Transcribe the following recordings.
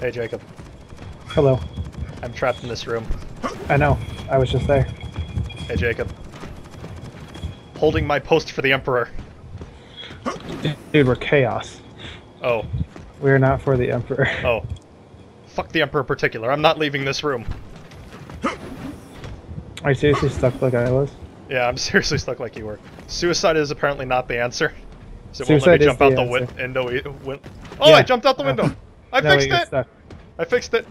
Hey, Jacob. Hello. I'm trapped in this room. I know. I was just there. Hey, Jacob. Holding my post for the Emperor. Dude, we're chaos. Oh, We're not for the Emperor. oh. Fuck the Emperor in particular. I'm not leaving this room. Are you seriously stuck like I was? Yeah, I'm seriously stuck like you were. Suicide is apparently not the answer. So it won't Suicide let me jump out the the window. oh, Yeah. I jumped out the Oh. window. I No, fixed it. I fixed it.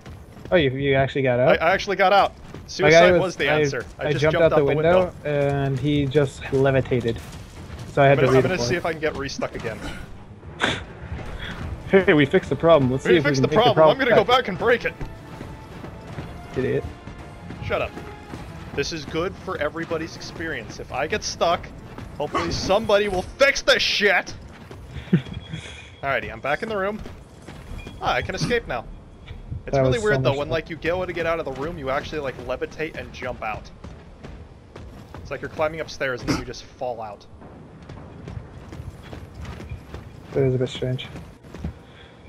Oh, you, you actually got out? I actually got out. Suicide was, the answer. I, I, just jumped, out the, window, and he just levitated. So I I'm had gonna, to I'm gonna see if I can get restuck again. Hey, we fixed the problem. Let's see We if we fixed can the make problem. I'm gonna go back. back and break it. Idiot. Shut up. This is good for everybody's experience. If I get stuck, hopefully somebody will fix the shit. Alrighty, I'm back in the room. Ah, I can escape now. It's That really was so weird though when fun. like you go to get out of the room, you actually like levitate and jump out. It's like you're climbing upstairs and then you just fall out. That is a bit strange.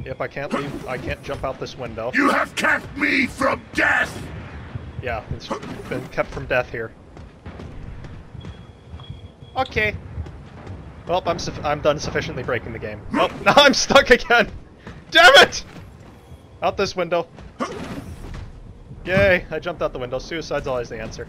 Yep, I can't leave. I can't jump out this window. You have kept me from death! Yeah, it's been kept from death here. Okay. Well, I'm suf- I'm done sufficiently breaking the game. Oh, now I'm stuck again! Damn it! Out this window. Yay, I jumped out the window. Suicide's always the answer.